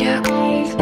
Yeah, please,